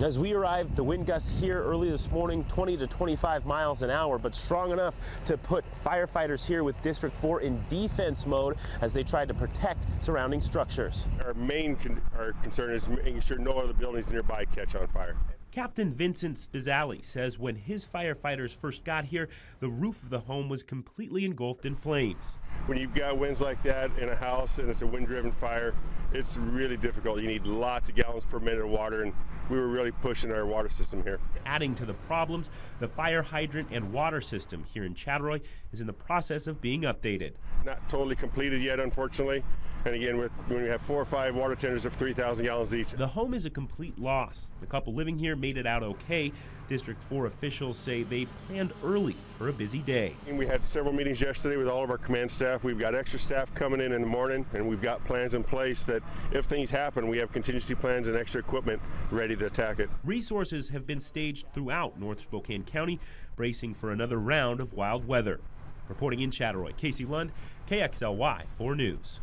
As we arrived, the wind gusts here early this morning, 20 to 25 miles an hour, but strong enough to put firefighters here with District 4 in defense mode as they tried to protect surrounding structures. Our main con- our concern is making sure no other buildings nearby catch on fire. Captain Vincent Spizzali says when his firefighters first got here, the roof of the home was completely engulfed in flames. When you've got winds like that in a house and it's a wind driven fire, it's really difficult. You need lots of gallons per minute of water, and we were really pushing our water system here. Adding to the problems, the fire hydrant and water system here in Chattaroy is in the process of being updated. Not totally completed yet, unfortunately. And again, with when we have four or five water tenders of 3,000 gallons each. The home is a complete loss. The couple living here made it out okay. District 4 officials say they planned early for a busy day. We had several meetings yesterday with all of our command staff. We've got extra staff coming in in the morning, and we've got plans in place that if things happen, we have contingency plans and extra equipment ready to attack it. Resources have been staged throughout North Spokane County, bracing for another round of wild weather. Reporting in Chattaroy, Casey Lund, KXLY 4 News.